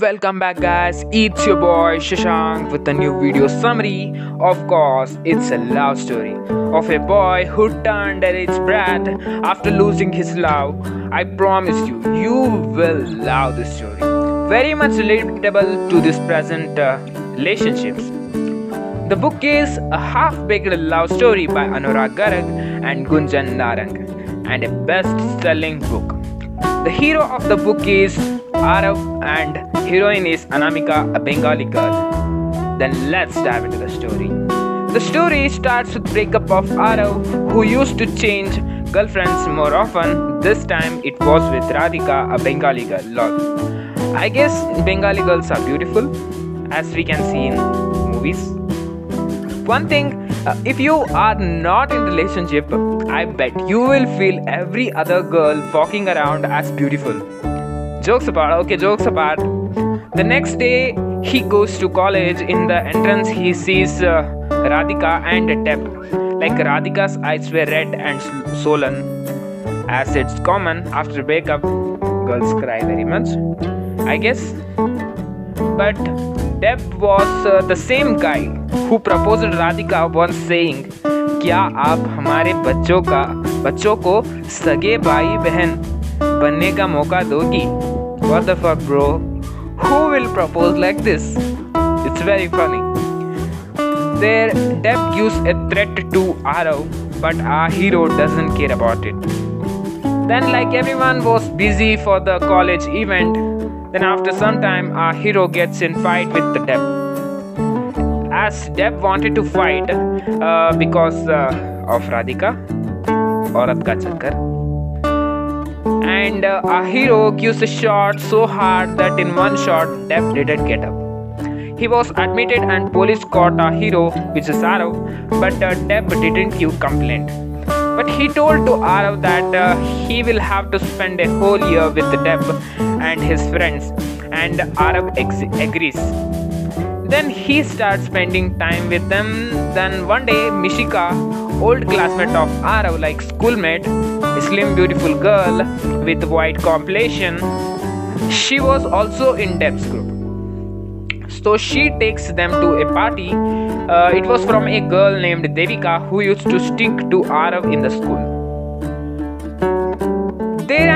Welcome back, guys. It's your boy Shashank with a new video summary. Of course, it's a love story of a boy who turned at its brat after losing his love. I promise you, you will love this story. Very much relatable to this present uh, relationships. The book is a half-baked love story by Anurag Garg and Gunjan Narang, and a best-selling book. The hero of the book is Arav and heroine is Anamika, a Bengali girl. Then let's dive into the story. The story starts with breakup of Arav, who used to change girlfriends more often. This time it was with Radhika, a Bengali girl. Lol. I guess Bengali girls are beautiful, as we can see in movies. One thing, uh, if you are not in relationship, I bet you will feel every other girl walking around as beautiful. Jokes apart, okay, jokes apart. The next day, he goes to college. In the entrance, he sees uh, Radhika and Deb. Like Radhika's eyes were red and swollen. As it's common after breakup, girls cry very much. I guess. But Deb was uh, the same guy who proposed Radhika once saying, क्या आप हमारे बच्चों का बच्चों को सगे भाई बहन बनने का मौका दोगी What the fuck bro? Who will propose like this? It's very funny. There, Deb gives a threat to Arav, but our hero doesn't care about it. Then, like everyone was busy for the college event, Then after some time, our hero gets in fight with the Deb. As Deb wanted to fight uh, because uh, of Radhika, Aurat Chakkar. And uh, our hero gives a shot so hard that in one shot, Deb didn't get up. He was admitted and police caught our hero, which is Arav, but uh, Deb didn't give complaint. But he told to Arav that uh, he will have to spend a whole year with Deb and his friends, and Arav ex- agrees. Then he starts spending time with them. Then one day, Mishika, old classmate of Arav, like schoolmate, slim, beautiful girl with white complexion, she was also in Deb's group. So she takes them to a party. Uh, it was from a girl named Devika who used to stick to Arav in the school.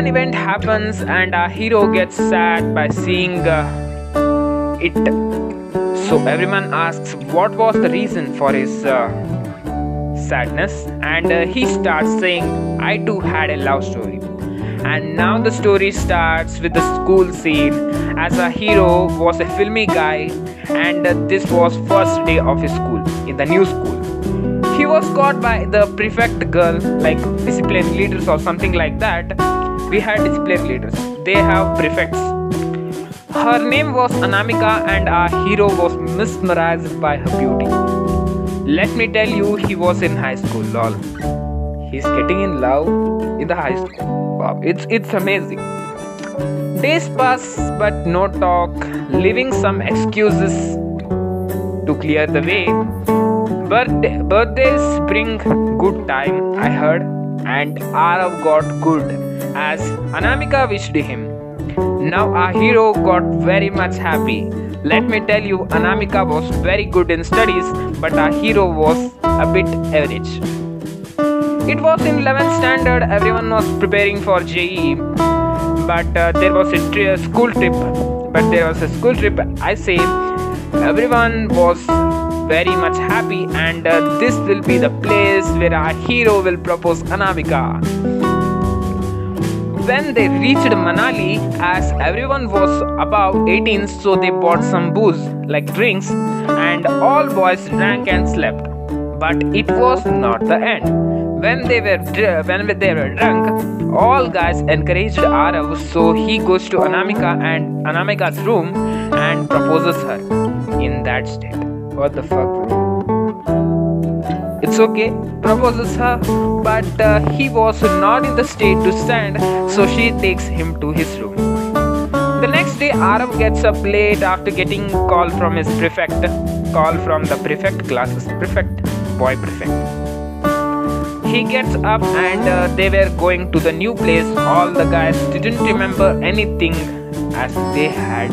An event happens and our hero gets sad by seeing uh, it. So everyone asks what was the reason for his uh, sadness, and uh, he starts saying, I too had a love story. And now the story starts with the school scene as our hero was a filmy guy and uh, this was first day of his school in the new school. He was caught by the prefect girl like discipline leaders or something like that. We had discipline leaders. They have prefects. Her name was Anamika and our hero was mesmerized by her beauty. Let me tell you, he was in high school, lol. He's getting in love in the high school. Wow, it's it's amazing. Days pass, but no talk, leaving some excuses to clear the way. Birthday, birthdays bring good time, I heard, and Arav got good as Anamika wished him. Now our hero got very much happy. Let me tell you, Anamika was very good in studies, but our hero was a bit average. It was in 11th standard, everyone was preparing for JEE, but uh, there was a tri- school trip. But there was a school trip, I say, everyone was very much happy, and uh, this will be the place where our hero will propose Anamika when they reached Manali, as everyone was above 18, so they bought some booze, like drinks, and all boys drank and slept. But it was not the end. When they were dr- when they were drunk, all guys encouraged Arav, so he goes to Anamika and Anamika's room and proposes her in that state. What the fuck, bro? It's okay, proposes her, but uh, he was not in the state to stand, so she takes him to his room. The next day, Arav gets up late after getting call from his prefect, call from the prefect classes, prefect, boy prefect. He gets up and uh, they were going to the new place. All the guys didn't remember anything as they had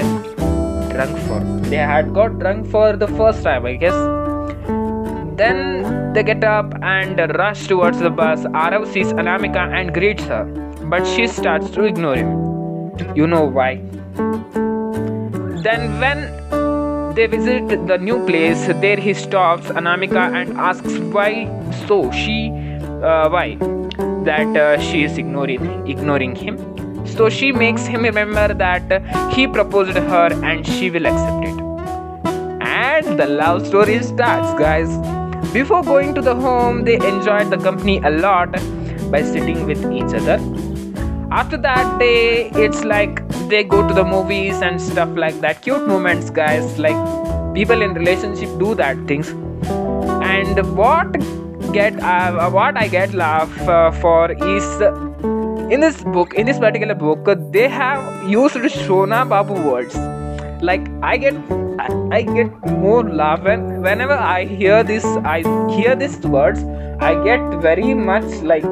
drunk for. They had got drunk for the first time, I guess. Then they get up and rush towards the bus. Arav sees Anamika and greets her, but she starts to ignore him. You know why? Then, when they visit the new place, there he stops Anamika and asks why. So she, uh, why that uh, she is ignoring ignoring him. So she makes him remember that he proposed her and she will accept it. And the love story starts, guys. Before going to the home, they enjoyed the company a lot by sitting with each other. After that day, it's like they go to the movies and stuff like that. Cute moments, guys. Like people in relationship do that things. And what get uh, what I get laugh uh, for is in this book, in this particular book, they have used Shona Babu words. Like I get I get more laugh when whenever I hear this I hear these words I get very much like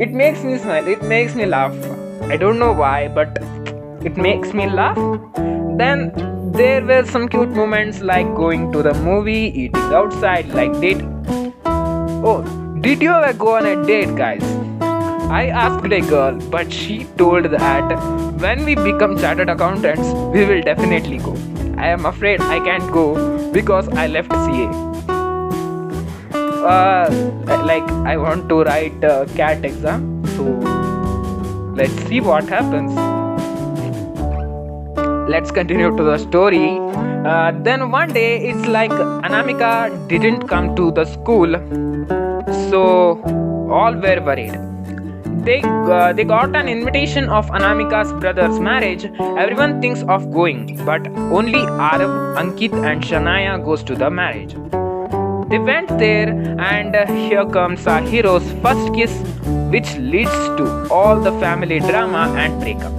it makes me smile it makes me laugh. I don't know why but it makes me laugh. Then there were some cute moments like going to the movie eating outside like date. Oh did you ever go on a date guys I asked a girl, but she told that when we become chartered accountants, we will definitely go. I am afraid I can't go because I left CA. Uh, like I want to write a CAT exam, so let's see what happens. Let's continue to the story. Uh, then one day it's like Anamika didn't come to the school, so all were worried they uh, they got an invitation of Anamika's brother's marriage. Everyone thinks of going, but only Arav, Ankit, and Shanaya goes to the marriage. They went there, and here comes our hero's first kiss, which leads to all the family drama and breakup.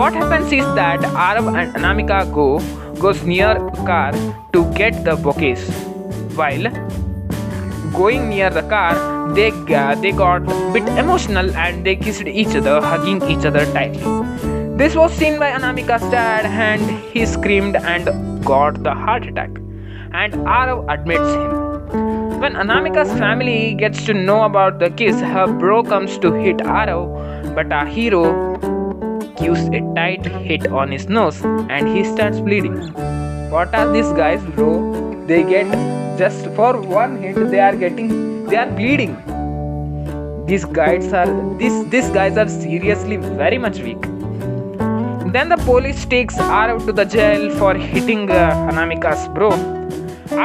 What happens is that Arav and Anamika go goes near car to get the bouquets. While going near the car, they, uh, they got a bit emotional and they kissed each other, hugging each other tightly. This was seen by Anamika's dad and he screamed and got the heart attack. And Arav admits him. When Anamika's family gets to know about the kiss, her bro comes to hit Arav, but our hero gives a tight hit on his nose and he starts bleeding. What are these guys, bro? They get just for one hit they are getting they are bleeding these guys are this, these guys are seriously very much weak then the police takes Arav to the jail for hitting uh, Anamika's bro.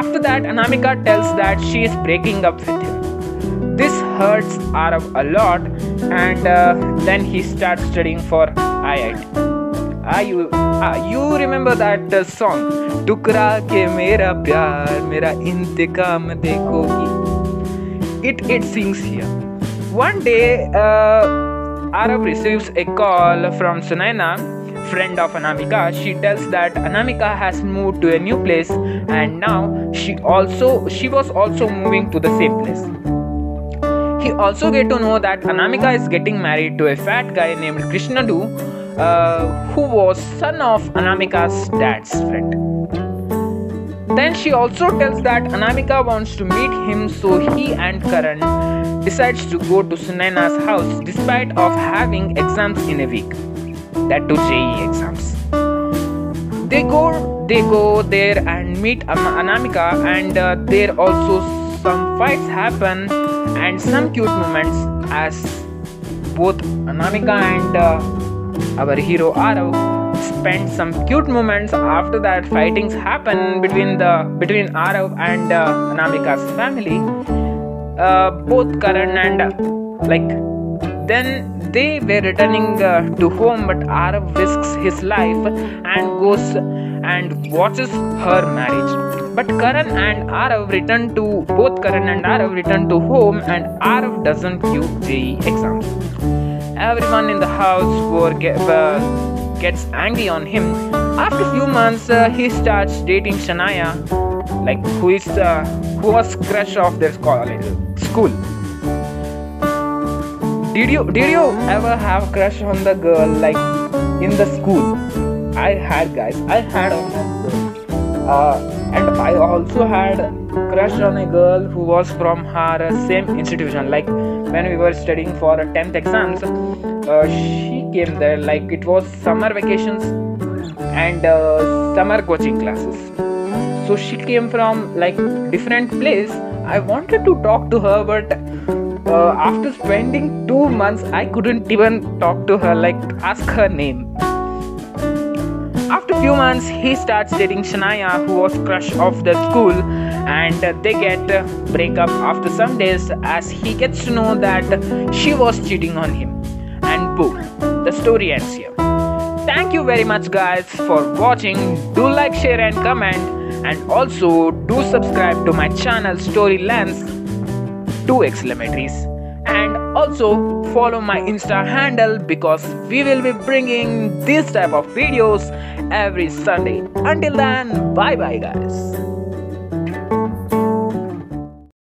After that, Anamika tells that she is breaking up with him. This hurts Arav a lot, and uh, then he starts studying for IIT. Ah, you, ah, you remember that uh, song? Tukra ke mera pyar, mera intikam dekhogi it it sings here. One day uh, Arav receives a call from Sunaina friend of Anamika. She tells that Anamika has moved to a new place and now she also she was also moving to the same place. He also get to know that Anamika is getting married to a fat guy named Krishnendu uh, who was son of Anamika's dad's friend. Then she also tells that Anamika wants to meet him so he and Karan decides to go to Sunaina's house despite of having exams in a week. That to JEE exams. They go they go there and meet Anamika and uh, there also some fights happen and some cute moments as both Anamika and uh, our hero Arav spent some cute moments after that fightings happen between the between Arav and uh, Anamika's family. Uh, both Karan and uh, like then they were returning uh, to home but Arav risks his life and goes and watches her marriage. But Karan and Arav return to both Karan and Arav return to home and Arav doesn't give the exams everyone in the house were get, uh, gets angry on him. After a few months, uh, he starts dating Shanaya, like who is uh, who was crush of their college, school. Did you did you ever have crush on the girl like in the school? I had guys. I had on one girl. Uh, and I also had crush on a girl who was from her same institution. Like when we were studying for 10th exams, uh, she came there. Like it was summer vacations and uh, summer coaching classes. So she came from like different place. I wanted to talk to her, but uh, after spending two months, I couldn't even talk to her. Like ask her name few months, he starts dating Shanaya, who was crush of the school, and they get break up after some days as he gets to know that she was cheating on him. And boom, the story ends here. Thank you very much, guys, for watching. Do like, share, and comment, and also do subscribe to my channel Storilance. Two exclamatories and also follow my insta handle because we will be bringing this type of videos every sunday. Until then bye bye guys